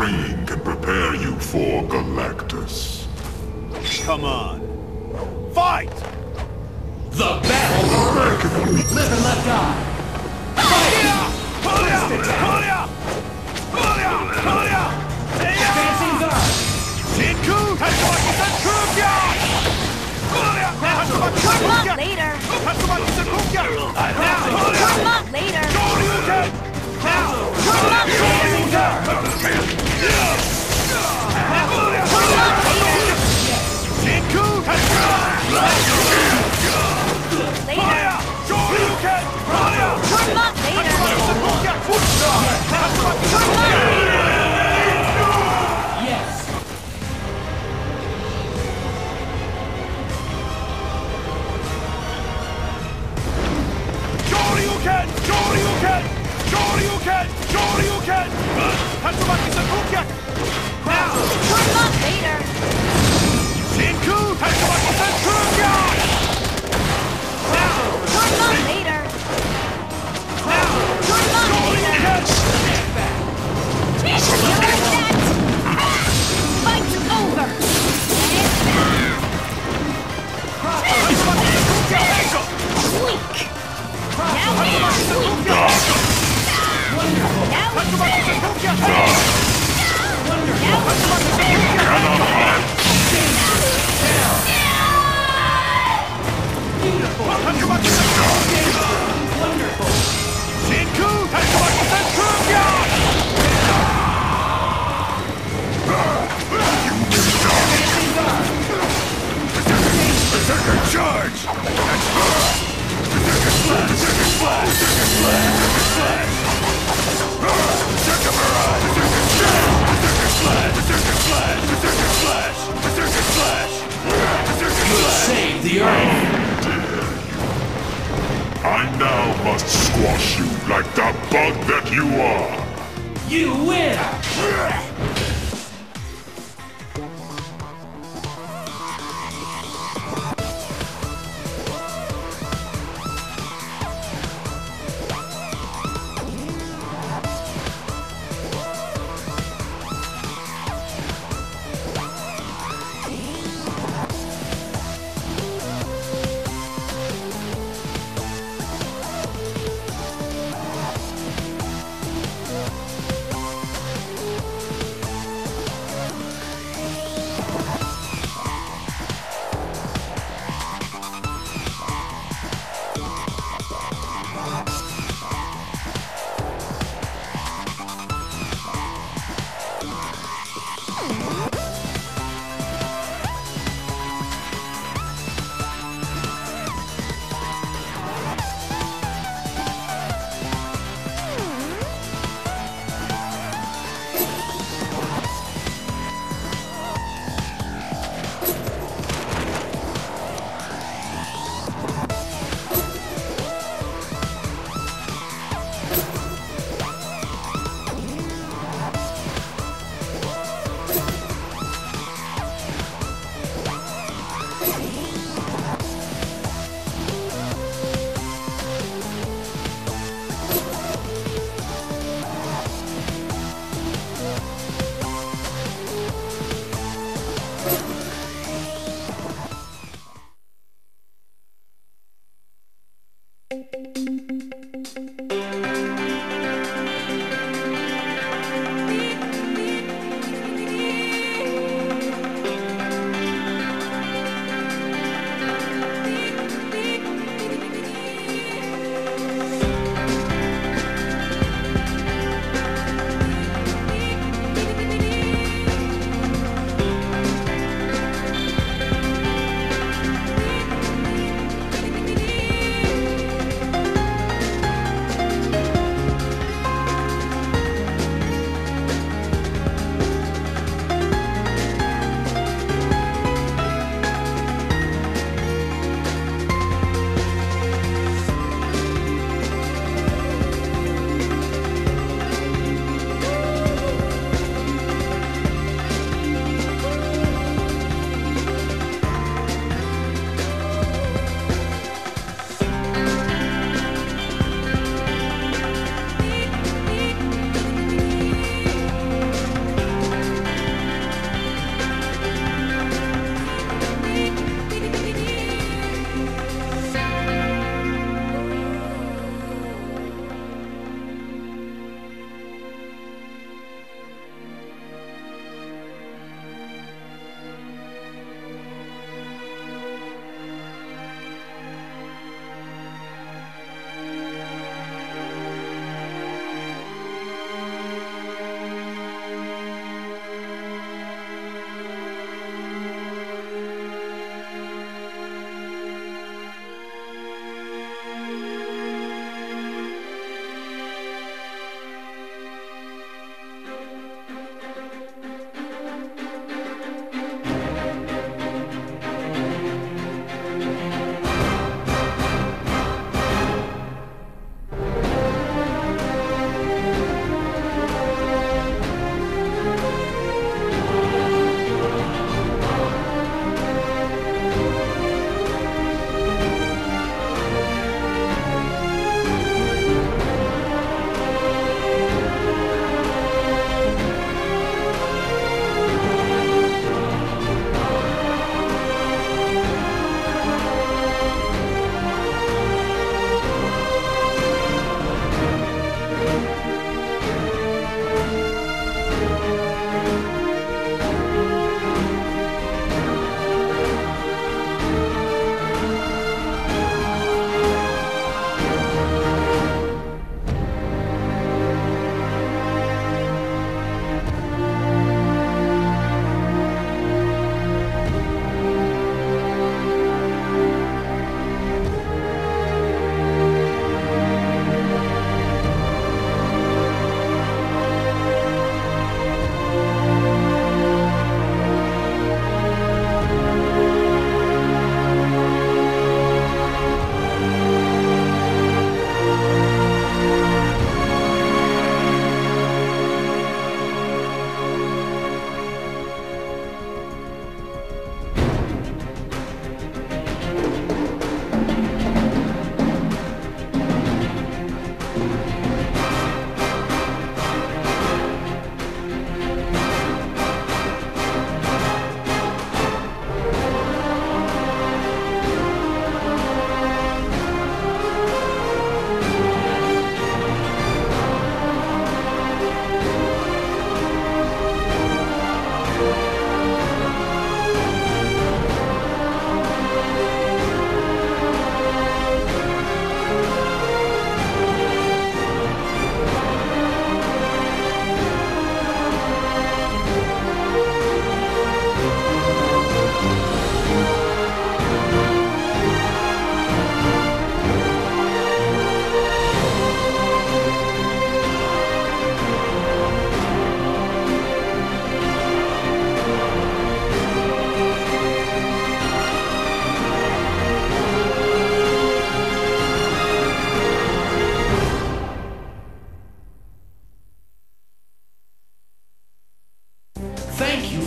training can prepare you for Galactus. Come on. Fight! The battle! I can bug that you are! You win!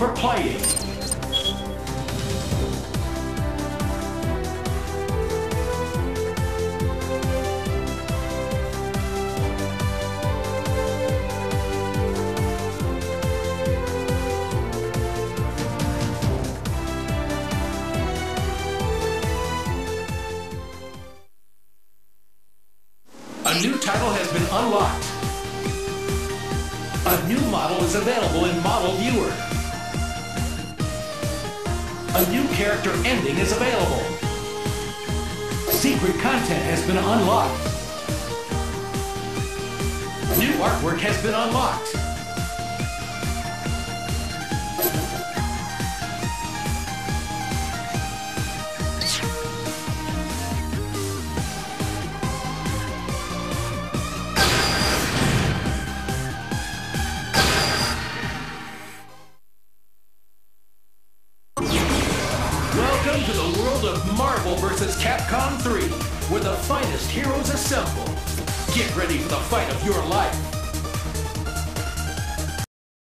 For playing. A new title has been unlocked. A new model is available in Model Viewer. A new character ending is available. Secret content has been unlocked. New artwork has been unlocked.